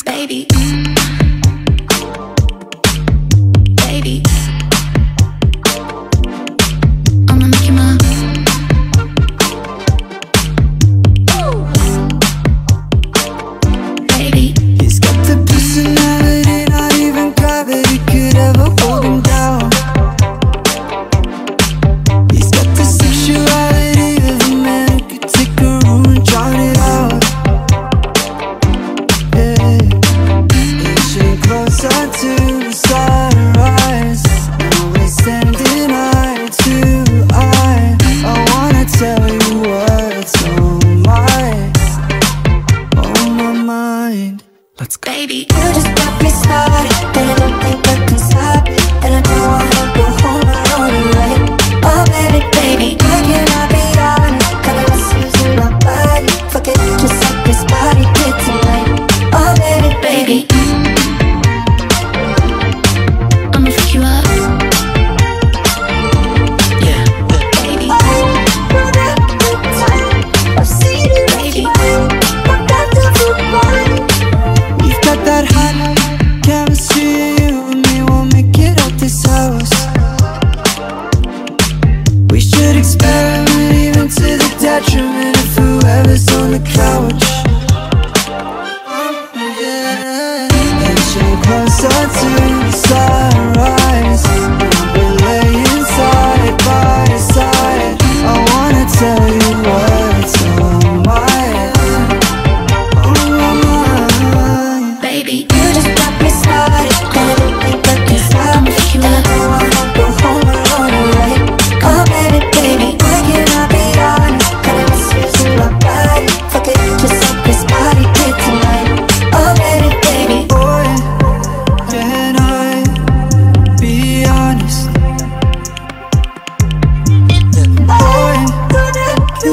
Baby. experiment, even to the detriment of whoever's on the couch.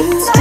Ooh.